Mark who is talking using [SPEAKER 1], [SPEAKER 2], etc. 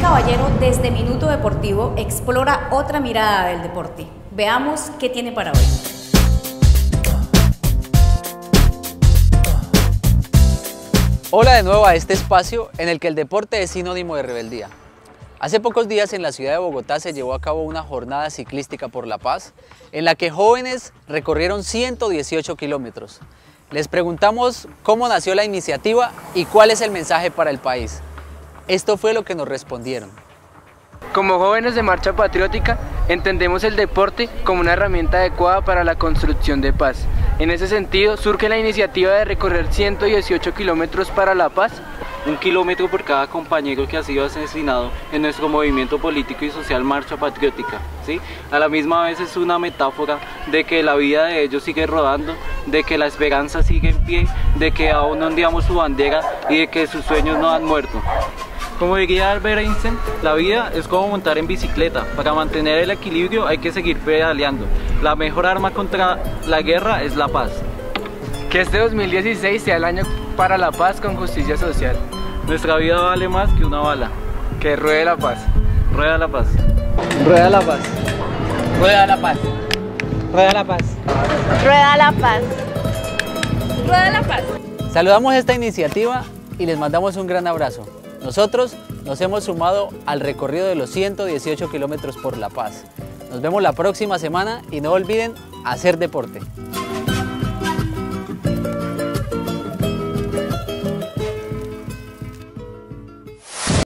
[SPEAKER 1] Caballero desde Minuto Deportivo explora otra mirada del deporte. Veamos qué tiene para hoy.
[SPEAKER 2] Hola de nuevo a este espacio en el que el deporte es sinónimo de rebeldía. Hace pocos días en la ciudad de Bogotá se llevó a cabo una jornada ciclística por la paz en la que jóvenes recorrieron 118 kilómetros. Les preguntamos cómo nació la iniciativa y cuál es el mensaje para el país. Esto fue lo que nos respondieron.
[SPEAKER 3] Como jóvenes de Marcha Patriótica, entendemos el deporte como una herramienta adecuada para la construcción de paz. En ese sentido, surge la iniciativa de recorrer 118 kilómetros para la paz.
[SPEAKER 4] Un kilómetro por cada compañero que ha sido asesinado en nuestro movimiento político y social Marcha Patriótica. ¿sí? A la misma vez es una metáfora de que la vida de ellos sigue rodando, de que la esperanza sigue en pie, de que aún ondeamos su bandera y de que sus sueños no han muerto. Como diría Albert Einstein, la vida es como montar en bicicleta. Para mantener el equilibrio hay que seguir pedaleando. La mejor arma contra la guerra es la paz.
[SPEAKER 3] Que este 2016 sea el año para la paz con justicia social.
[SPEAKER 4] Nuestra vida vale más que una bala.
[SPEAKER 3] Que ruede la paz.
[SPEAKER 4] Rueda la paz.
[SPEAKER 2] Rueda la paz.
[SPEAKER 3] Rueda la paz.
[SPEAKER 2] Rueda la paz.
[SPEAKER 5] Rueda la paz.
[SPEAKER 1] Rueda la paz.
[SPEAKER 2] Saludamos esta iniciativa y les mandamos un gran abrazo. Nosotros nos hemos sumado al recorrido de los 118 kilómetros por La Paz. Nos vemos la próxima semana y no olviden hacer deporte.